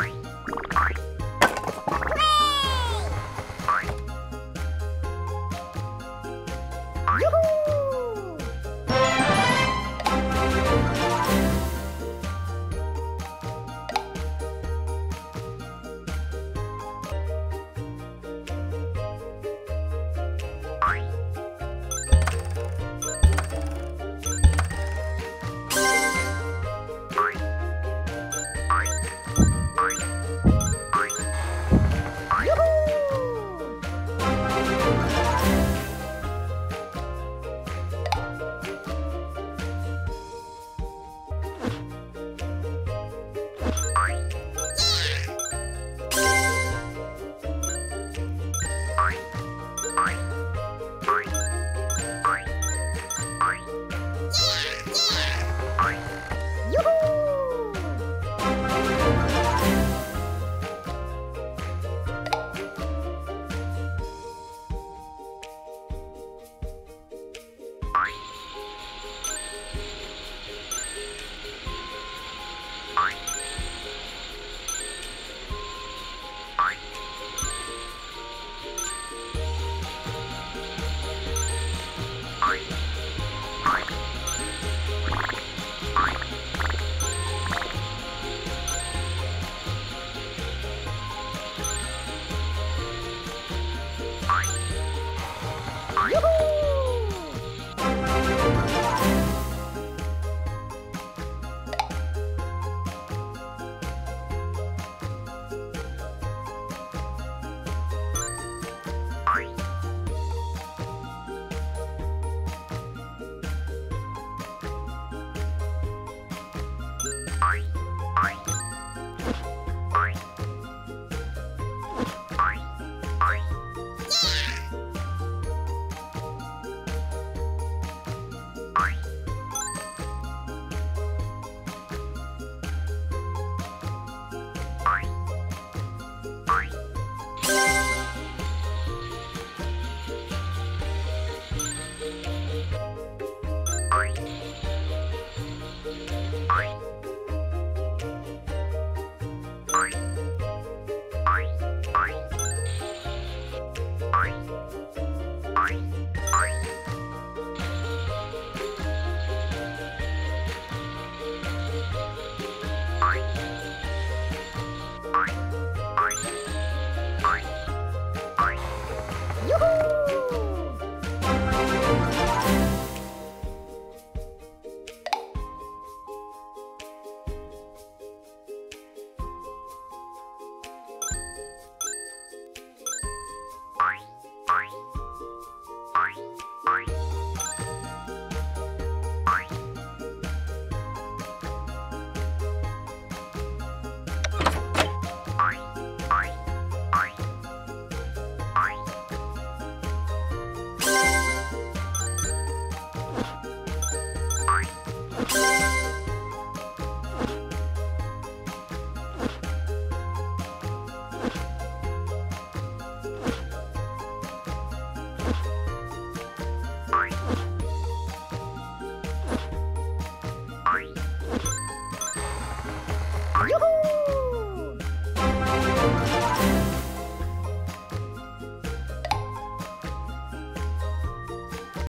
Bye. Bye. Bye.